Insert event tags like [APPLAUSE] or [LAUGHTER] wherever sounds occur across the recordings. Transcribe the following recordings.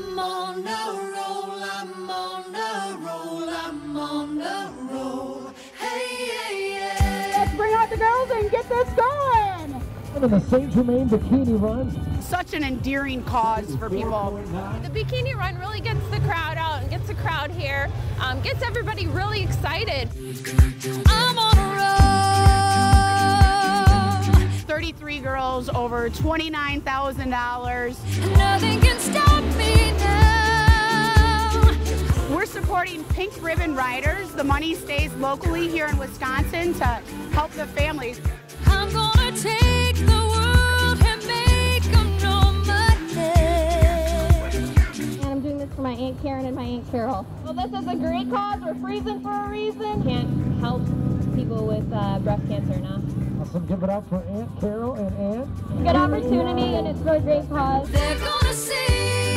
I'm on a roll, I'm on a roll, I'm on a roll. Hey, hey, hey. Let's bring out the girls and get this going. In the St. Germain Bikini Run. Such an endearing cause for people. The bikini run really gets the crowd out and gets the crowd here, um, gets everybody really excited. I'm on a roll. 33 girls, over $29,000. Nothing can stop me now. We're supporting Pink Ribbon Riders. The money stays locally here in Wisconsin to help the families. I'm gonna take the world and make 'em know my name. And I'm doing this for my Aunt Karen and my Aunt Carol. Well, this is a great cause. We're freezing for a reason. Can't help people with uh, breast cancer now. Awesome. Give it up for Aunt Carol and Aunt. Good opportunity, and it's for a great cause. They're gonna see.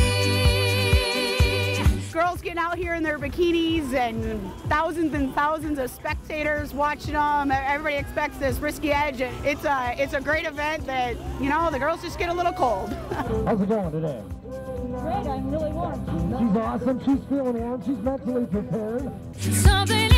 Girls out here in their bikinis and thousands and thousands of spectators watching them. Everybody expects this risky edge. It's a, it's a great event that, you know, the girls just get a little cold. [LAUGHS] How's it going today? Great, I'm really warm. She's awesome. She's feeling warm. She's mentally prepared. Something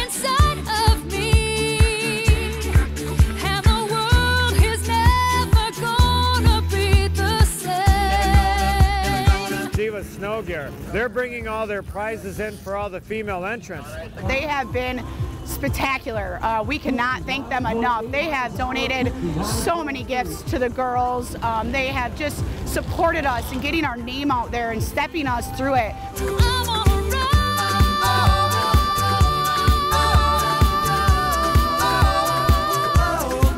Snow Gear. They're bringing all their prizes in for all the female entrants. They have been spectacular. Uh, we cannot thank them enough. They have donated so many gifts to the girls. Um, they have just supported us in getting our name out there and stepping us through it.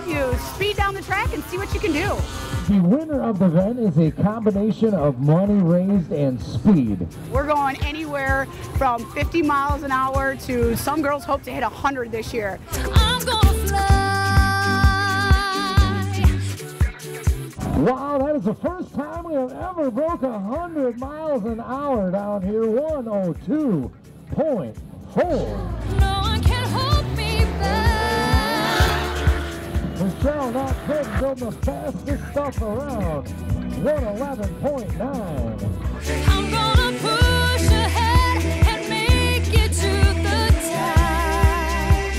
You speed down the track and see what you can do. The winner of the event is a combination of money raised and speed. We're going anywhere from 50 miles an hour to some girls hope to hit 100 this year. I'm gonna fly. Wow, that is the first time we have ever broke 100 miles an hour down here. 102.4. Michelle not Craig building the fastest stuff around. 111.9. I'm gonna push ahead and make it to the top.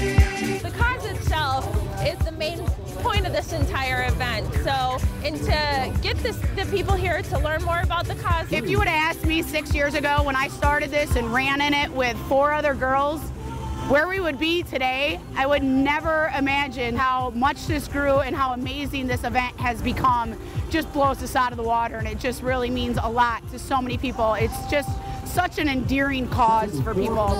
The cause itself is the main point of this entire event. So, and to get this, the people here to learn more about the cause. If you would have asked me six years ago when I started this and ran in it with four other girls, where we would be today, I would never imagine how much this grew and how amazing this event has become. Just blows us out of the water, and it just really means a lot to so many people. It's just such an endearing cause for people.